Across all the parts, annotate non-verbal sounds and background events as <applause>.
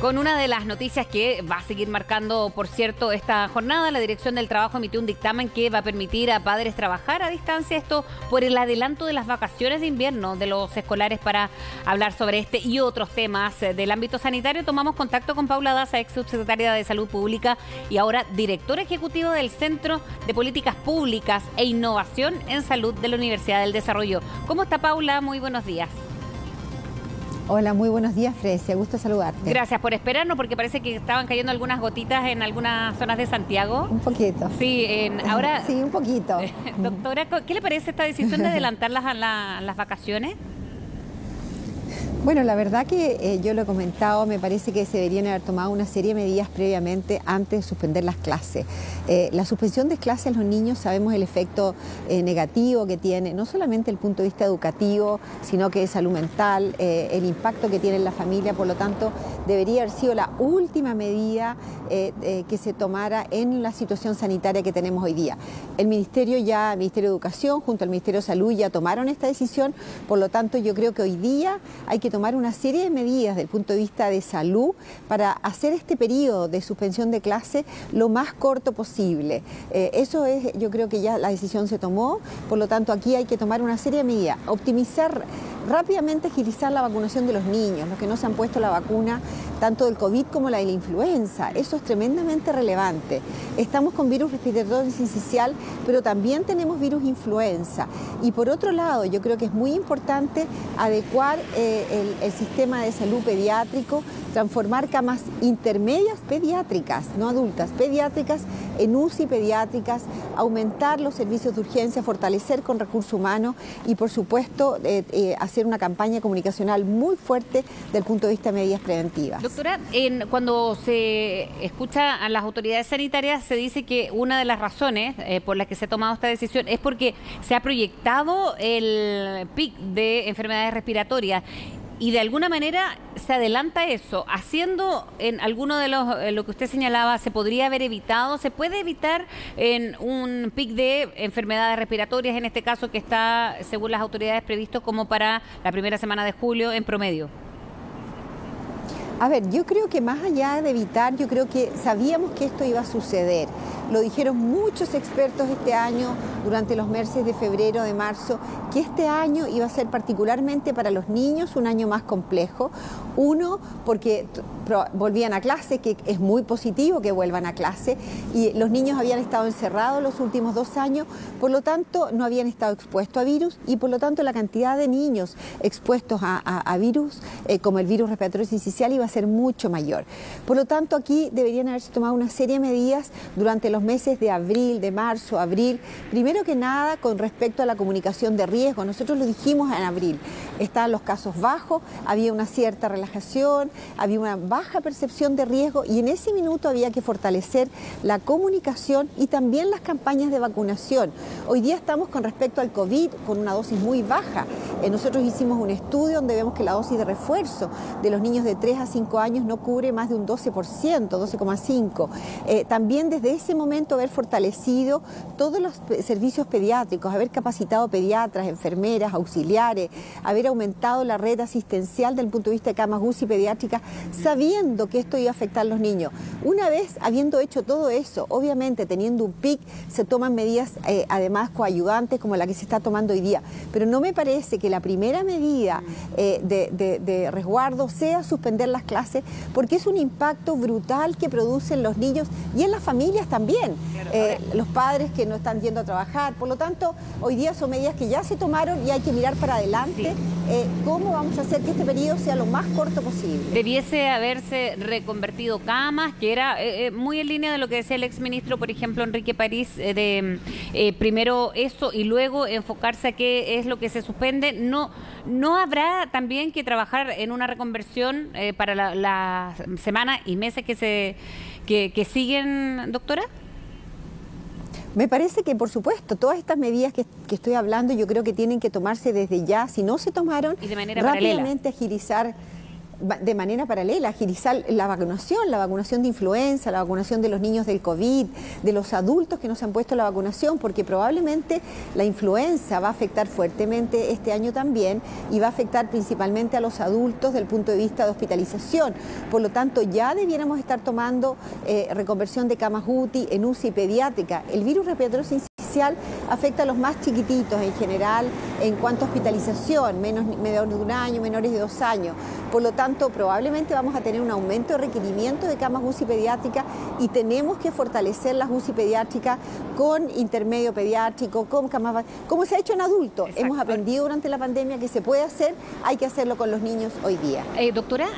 Con una de las noticias que va a seguir marcando, por cierto, esta jornada, la Dirección del Trabajo emitió un dictamen que va a permitir a padres trabajar a distancia, esto por el adelanto de las vacaciones de invierno de los escolares para hablar sobre este y otros temas del ámbito sanitario. Tomamos contacto con Paula Daza, ex subsecretaria de Salud Pública y ahora directora ejecutiva del Centro de Políticas Públicas e Innovación en Salud de la Universidad del Desarrollo. ¿Cómo está Paula? Muy buenos días. Hola, muy buenos días, Frecia. Gusto saludarte. Gracias por esperarnos, porque parece que estaban cayendo algunas gotitas en algunas zonas de Santiago. Un poquito. Sí, en, <laughs> ahora. Sí, un poquito. <laughs> Doctora, ¿qué le parece esta decisión de <laughs> adelantar las, las vacaciones? Bueno, la verdad que eh, yo lo he comentado, me parece que se deberían haber tomado una serie de medidas previamente antes de suspender las clases. Eh, la suspensión de clases en los niños sabemos el efecto eh, negativo que tiene, no solamente el punto de vista educativo, sino que de salud mental, el impacto que tiene en la familia, por lo tanto, debería haber sido la última medida que se tomara en la situación sanitaria que tenemos hoy día. El Ministerio ya, el Ministerio de Educación junto al Ministerio de Salud ya tomaron esta decisión, por lo tanto yo creo que hoy día hay que tomar una serie de medidas desde el punto de vista de salud para hacer este periodo de suspensión de clase lo más corto posible. Eh, eso es, yo creo que ya la decisión se tomó, por lo tanto aquí hay que tomar una serie de medidas, optimizar rápidamente agilizar la vacunación de los niños, los que no se han puesto la vacuna, tanto del COVID como la de la influenza. Eso es tremendamente relevante. Estamos con virus respiratorio sincicial, pero también tenemos virus influenza. Y por otro lado, yo creo que es muy importante adecuar eh, el, el sistema de salud pediátrico, transformar camas intermedias pediátricas, no adultas, pediátricas en UCI pediátricas, aumentar los servicios de urgencia, fortalecer con recursos humanos y por supuesto eh, eh, hacer una campaña comunicacional muy fuerte del punto de vista de medidas preventivas. Doctora, cuando se escucha a las autoridades sanitarias se dice que una de las razones eh, por las que se ha tomado esta decisión es porque se ha proyectado el pic de enfermedades respiratorias y de alguna manera se adelanta eso, haciendo en alguno de los, eh, lo que usted señalaba, se podría haber evitado, se puede evitar en un pic de enfermedades respiratorias, en este caso que está, según las autoridades, previsto como para la primera semana de julio en promedio. A ver, yo creo que más allá de evitar, yo creo que sabíamos que esto iba a suceder. Lo dijeron muchos expertos este año durante los meses de febrero, de marzo, que este año iba a ser particularmente para los niños un año más complejo. Uno, porque volvían a clase, que es muy positivo que vuelvan a clase, y los niños habían estado encerrados los últimos dos años, por lo tanto no habían estado expuestos a virus y por lo tanto la cantidad de niños expuestos a, virus, eh, como el virus respiratorio sincicial, iba a ser mucho mayor. Por lo tanto, aquí deberían haberse tomado una serie de medidas durante los meses de abril, de marzo, abril. Primero que nada, con respecto a la comunicación de riesgo, nosotros lo dijimos en abril, estaban los casos bajos, había una cierta relajación, había una baja percepción de riesgo y en ese minuto había que fortalecer la comunicación y también las campañas de vacunación. Hoy día estamos con respecto al COVID con una dosis muy baja. Eh, nosotros hicimos un estudio donde vemos que la dosis de refuerzo de los niños de 3 a 5 años no cubre más de un 12%, 12,5%. Eh, también desde ese momento haber fortalecido todos los servicios pediátricos, haber capacitado pediatras, enfermeras, auxiliares, haber aumentado la red asistencial desde el punto de vista de camas UCI pediátricas, sabiendo que esto iba a afectar a los niños. Una vez habiendo hecho todo eso, obviamente teniendo un PIC, se toman medidas eh, además coayudantes como la que se está tomando hoy día. Pero no me parece que la primera medida eh, de resguardo sea suspender las clases, porque es un impacto brutal que producen los niños y en las familias también. Eh, los padres que no están yendo a trabajar. Por lo tanto, hoy día son medidas que ya se tomaron y hay que mirar para adelante eh, cómo vamos a hacer que este periodo sea lo más corto posible. Debiese haberse reconvertido camas, que era eh, muy en línea de lo que decía el exministro, por ejemplo, Enrique París, de primero eso y luego enfocarse a qué es lo que se suspende. No, no habrá también que trabajar en una reconversión para las la semanas y meses que se que siguen, doctora. Me parece que, por supuesto, todas estas medidas que, estoy hablando yo creo que tienen que tomarse desde ya. Si no se tomaron, y de manera rápidamente agilizar de manera paralela, agilizar la vacunación, la vacunación de influenza, la vacunación de los niños del COVID, de los adultos que no se han puesto la vacunación, porque probablemente la influenza va a afectar fuertemente este año también y va a afectar principalmente a los adultos desde el punto de vista de hospitalización. Por lo tanto, ya debiéramos estar tomando eh, reconversión de camas UTI en UCI pediátrica. El virus respiratorio afecta a los más chiquititos en general en cuanto a hospitalización, menos, menores de un año, menores de dos años. Por lo tanto, probablemente vamos a tener un aumento de requerimiento de camas UCI pediátricas y tenemos que fortalecer las UCI pediátricas con intermedio pediátrico, con camas, como se ha hecho en adultos. Hemos aprendido durante la pandemia que se puede hacer, hay que hacerlo con los niños hoy día. Eh, doctora,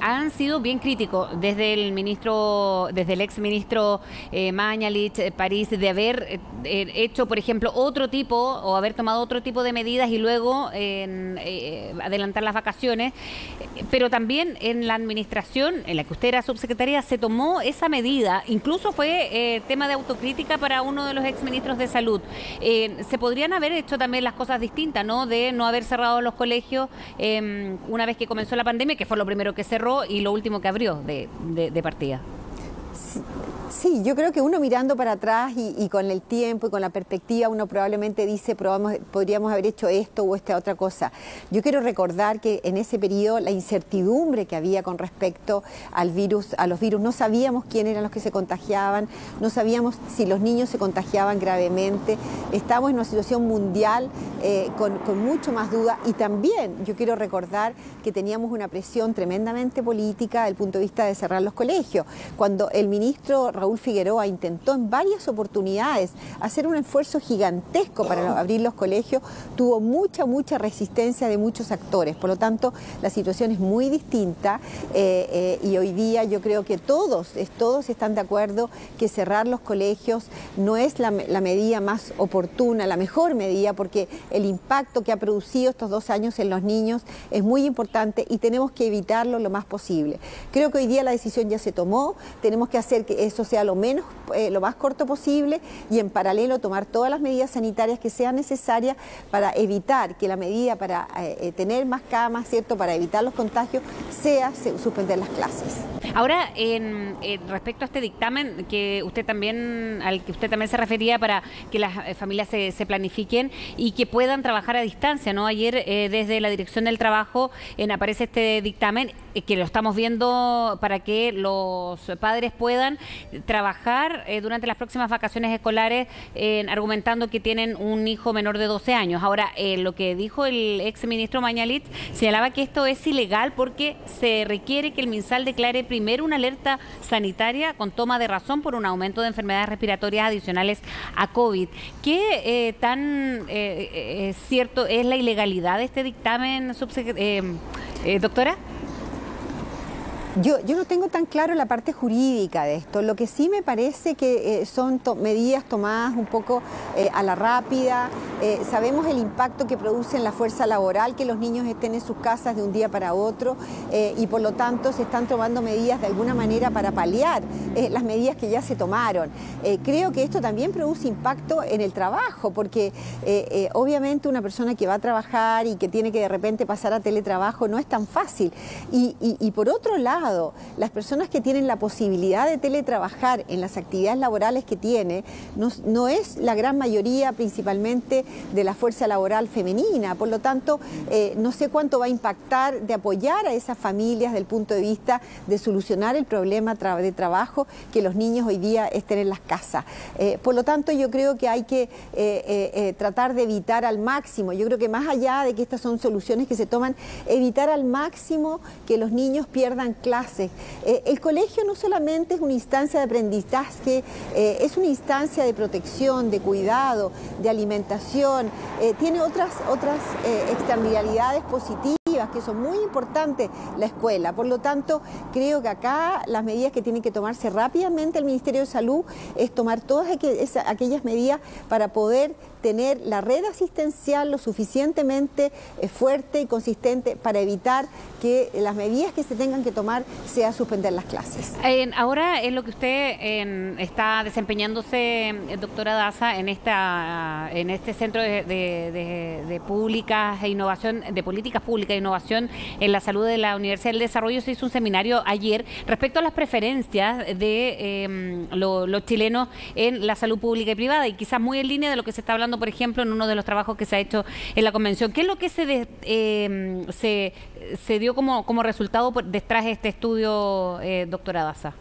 han sido bien críticos desde el ministro, desde el ex ministro eh, Mañalich, eh, París, de haber eh, hecho, por ejemplo, otro tipo o haber tomado otro tipo de medidas y luego eh, adelantar las vacaciones, pero también en la administración en la que usted era subsecretaria se tomó esa medida, incluso fue eh, tema de autocrítica para uno de los exministros de salud. se podrían haber hecho también las cosas distintas, ¿no? De no haber cerrado los colegios em, una vez que comenzó la pandemia, que fue lo primero que cerró y lo último que abrió de, de partida. Yo creo que uno mirando para atrás y, con el tiempo y con la perspectiva, uno probablemente dice, podríamos haber hecho esto o esta otra cosa. Yo quiero recordar que en ese periodo la incertidumbre que había con respecto al virus, a los virus, no sabíamos quién eran los que se contagiaban, no sabíamos si los niños se contagiaban gravemente. Estamos en una situación mundial eh, con, con mucho más duda y también yo quiero recordar que teníamos una presión tremendamente política desde el punto de vista de cerrar los colegios. Cuando el ministro Raúl Figueroa intentó en varias oportunidades hacer un esfuerzo gigantesco para abrir los colegios, tuvo mucha, mucha resistencia de muchos actores. Por lo tanto, la situación es muy distinta eh, eh, y hoy día yo creo que todos, todos están de acuerdo que cerrar los colegios no es la, la medida más oportuna, la mejor medida, porque el impacto que ha producido estos dos años en los niños es muy importante y tenemos que evitarlo lo más posible. Creo que hoy día la decisión ya se tomó, tenemos que hacer que eso sea lo menos, eh, lo más corto posible y en paralelo tomar todas las medidas sanitarias que sean necesarias para evitar que la medida para eh, eh, tener más camas, ¿cierto? Para evitar los contagios sea suspender las clases. Ahora, en, respecto a este dictamen que usted también, al que usted también se refería para que las familias se, planifiquen y que puedan trabajar a distancia, ¿no? Ayer desde la Dirección del Trabajo aparece este dictamen que lo estamos viendo para que los padres puedan trabajar eh, durante las próximas vacaciones escolares argumentando que tienen un hijo menor de 12 años. Ahora, eh, lo que dijo el ex ministro Mañalit señalaba que esto es ilegal porque se requiere que el MinSal declare primero una alerta sanitaria con toma de razón por un aumento de enfermedades respiratorias adicionales a COVID. ¿Qué eh, tan cierto es la ilegalidad de este dictamen, doctora? Yo, no tengo tan claro la parte jurídica de esto. Lo que sí me parece que eh, son medidas tomadas un poco eh, a la rápida. Eh, sabemos el impacto que produce en la fuerza laboral que los niños estén en sus casas de un día para otro y por lo tanto se están tomando medidas de alguna manera para paliar las medidas que ya se tomaron. creo que esto también produce impacto en el trabajo porque obviamente una persona que va a trabajar y que tiene que de repente pasar a teletrabajo no es tan fácil. y por otro lado, las personas que tienen la posibilidad de teletrabajar en las actividades laborales que tiene, no, es la gran mayoría principalmente de la fuerza laboral femenina. Por lo tanto, eh, no sé cuánto va a impactar de apoyar a esas familias desde el punto de vista de solucionar el problema de trabajo que los niños hoy día estén en las casas. Eh, por lo tanto, yo creo que hay que eh, tratar de evitar al máximo, yo creo que más allá de que estas son soluciones que se toman, evitar al máximo que los niños pierdan clases eh, el colegio no solamente es una instancia de aprendizaje, eh, es una instancia de protección, de cuidado, de alimentación, eh, tiene otras, otras externalidades positivas que son muy importantes la escuela. Por lo tanto, creo que acá las medidas que tienen que tomarse rápidamente el Ministerio de Salud es tomar todas aquellas medidas para poder tener la red asistencial lo suficientemente eh, fuerte y consistente para evitar que las medidas que se tengan que tomar sea suspender las clases. ahora es lo que usted está desempeñándose, doctora Daza, en esta en este centro de, públicas e innovación, de políticas públicas e innovación en la salud de la Universidad del Desarrollo. Se hizo un seminario ayer respecto a las preferencias de em, los chilenos en la salud pública y privada y quizás muy en línea de lo que se está hablando, por ejemplo, en uno de los trabajos que se ha hecho en la convención. ¿Qué es lo que se, em, se, dio como, como resultado detrás de este estudio, eh, doctora Daza?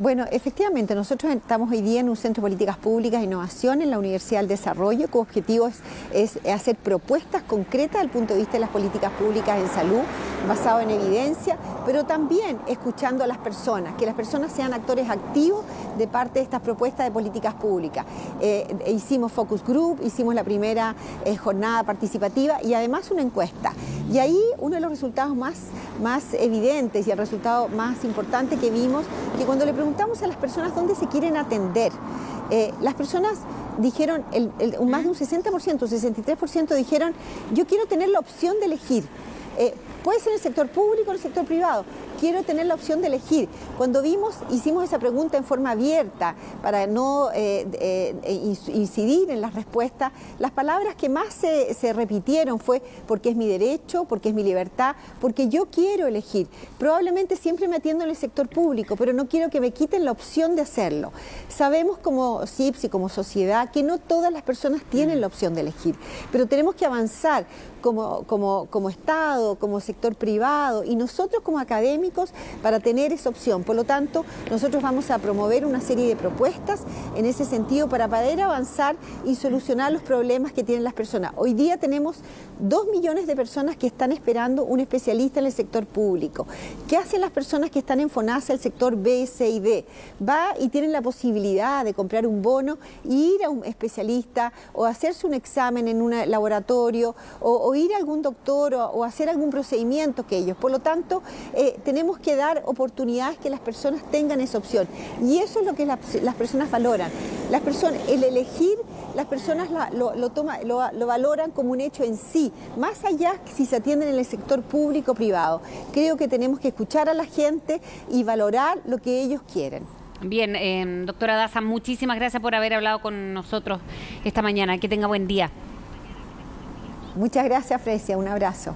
Bueno, efectivamente, nosotros estamos hoy día en un centro de políticas públicas e innovación en la Universidad del Desarrollo, cuyo objetivo es, hacer propuestas concretas desde el punto de vista de las políticas públicas en salud, basado en evidencia, pero también escuchando a las personas, que las personas sean actores activos de parte de estas propuestas de políticas públicas. Eh, hicimos focus group, hicimos la primera eh, jornada participativa y además una encuesta. Y ahí uno de los resultados más, más evidentes y el resultado más importante que vimos, que cuando le preguntamos a las personas dónde se quieren atender, eh, las personas dijeron, más de un 60%, un 63% dijeron, yo quiero tener la opción de elegir. Puede ser en el sector público o en el sector privado, quiero tener la opción de elegir. Cuando vimos, hicimos esa pregunta en forma abierta para no eh, eh, incidir en las respuestas, las palabras que más se, se, repitieron fue porque es mi derecho, porque es mi libertad, porque yo quiero elegir. Probablemente siempre me atiendo en el sector público, pero no quiero que me quiten la opción de hacerlo. Sabemos como CIPS y como sociedad que no todas las personas tienen la opción de elegir, pero tenemos que avanzar como, como, como Estado, como sector privado y nosotros como para tener esa opción. Por lo tanto, nosotros vamos a promover una serie de propuestas en ese sentido para poder avanzar y solucionar los problemas que tienen las personas. Hoy día tenemos dos millones de personas que están esperando un especialista en el sector público. ¿Qué hacen las personas que están en FONASA, el sector B, C y D? Va y tienen la posibilidad de comprar un bono, ir a un especialista o hacerse un examen en un laboratorio o, ir a algún doctor o, hacer algún procedimiento que ellos. Por lo tanto, eh, tenemos que dar oportunidades que las personas tengan esa opción. Y eso es lo que las personas valoran. Las personas, el elegir, las personas lo, lo, valoran como un hecho en sí, más allá si se atienden en el sector público o privado. Creo que tenemos que escuchar a la gente y valorar lo que ellos quieren. Bien, eh, doctora Daza, muchísimas gracias por haber hablado con nosotros esta mañana. Que tenga buen día. Muchas gracias, Frecia. Un abrazo.